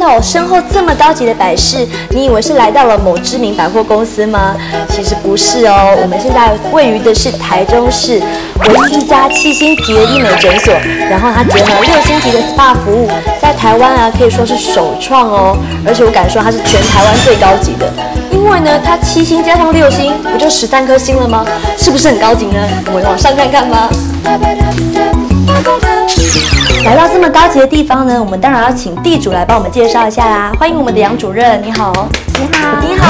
到我身后这么高级的摆饰，你以为是来到了某知名百货公司吗？其实不是哦，我们现在位于的是台中市唯一一家七星级的医美诊所，然后它结合六星级的 SPA 服务，在台湾啊可以说是首创哦，而且我敢说它是全台湾最高级的，因为呢它七星加上六星，不就十三颗星了吗？是不是很高级呢？我们往上看看吧？来到这么高级的地方呢，我们当然要请地主来帮我们介绍一下啦。欢迎我们的杨主任，你好，你好，你好。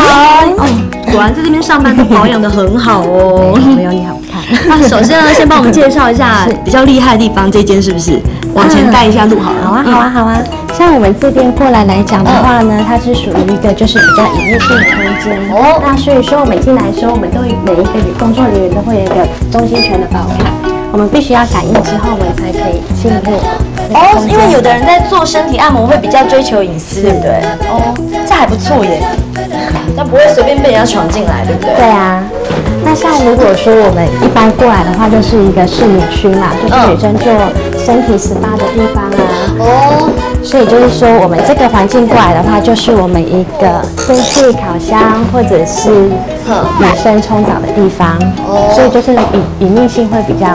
哦，果然在这边上班都保养的很好哦。没有你好看。那首先呢，先帮我们介绍一下 比较厉害的地方，这间是不是？往前带一下路好了。好啊，好啊，好啊。像我们这边过来来讲的话呢，它是属于一个就是比较隐秘性的空间。哦。那所以说，我们进来的时候，我们都每一个工作人员都会有一个中心权的保卡。我们必须要感应之后，我们才可以进入。哦，因为有的人在做身体按摩会比较追求隐私，对不对？哦，这还不错耶，那不会随便被人家闯进来，对不对？对啊。那像如果说我们一般过来的话，就是一个试女区嘛，就是女生做身体 SPA 的地方啊。哦。所以就是说，我们这个环境过来的话，就是我们一个蒸汽烤箱或者是女生冲澡的地方。哦。所以就是隐隐秘性会比较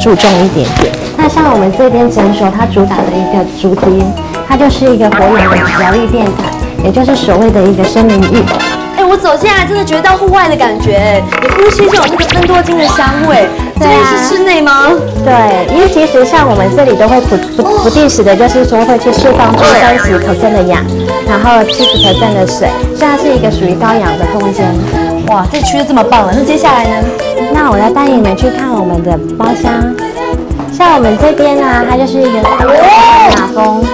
注重一点点。那像我们这边诊所，它主打的一个主题，它就是一个活跃的疗愈电台，也就是所谓的一个森林浴。我走进来真的觉得到户外的感觉，你呼吸就有那个芬多精的香味。这里是室内吗？对，因为其实像我们这里都会不不不定时的，就是说会去释放出三十可正的氧，然后七十可正的水，这样是一个属于高氧的空间。哇，这区这么棒了，那接下来呢？那我要带你们去看我们的包厢。像我们这边呢，它就是一个马蜂。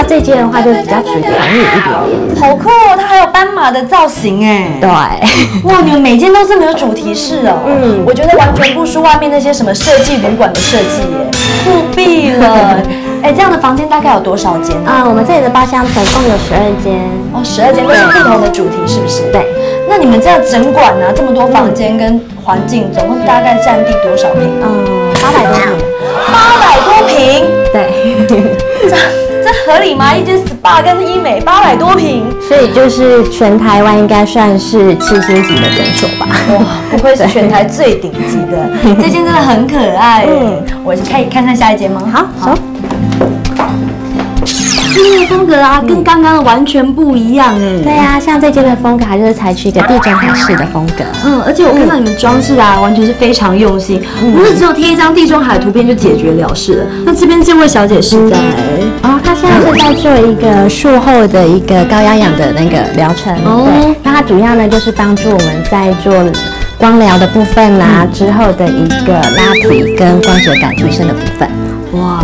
它这件的话就比较属于防御一点点，好酷哦！它还有斑马的造型哎，对，哇，你们每间都这么有主题式哦，嗯，我觉得完全不输外面那些什么设计旅馆的设计耶，酷毙了！哎，这样的房间大概有多少间啊？我们这里的包厢总共有十二间哦，十二间都是不同的主题，是不是？对。那你们这样整馆呢，这么多房间跟环境，总共大概占地多少平？嗯，八百多平。八百多平？对。这。合理吗？一间 SPA 跟医美八百多平，所以就是全台湾应该算是七星级的诊所吧？哇，不愧是全台最顶级的，这间真的很可爱。嗯，我可以看看下一间吗？好，好。的啊，跟刚刚的完全不一样哎。对啊，像这间的风格，它就是采取一个地中海式的风格。嗯，而且我看到你们装饰啊，完全是非常用心，不是只有贴一张地中海图片就解决了事了。那这边这位小姐是在哦，她现在是在做一个术后的一个高压氧的那个疗程。哦，那它主要呢就是帮助我们在做光疗的部分啦，之后的一个拉皮跟光学感提升的部分。哇，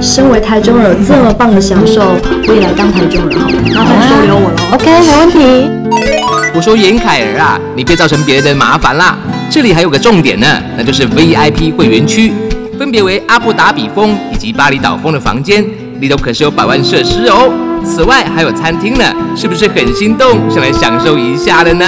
身为台中人，这么棒的享受，我也来当台中人好了，麻烦收留我喽。OK，没问题。我说严凯儿啊，你别造成别人的麻烦啦。这里还有个重点呢，那就是 VIP 会员区，分别为阿布达比风以及巴厘岛风的房间，里头可是有百万设施哦。此外还有餐厅呢，是不是很心动，想来享受一下的呢？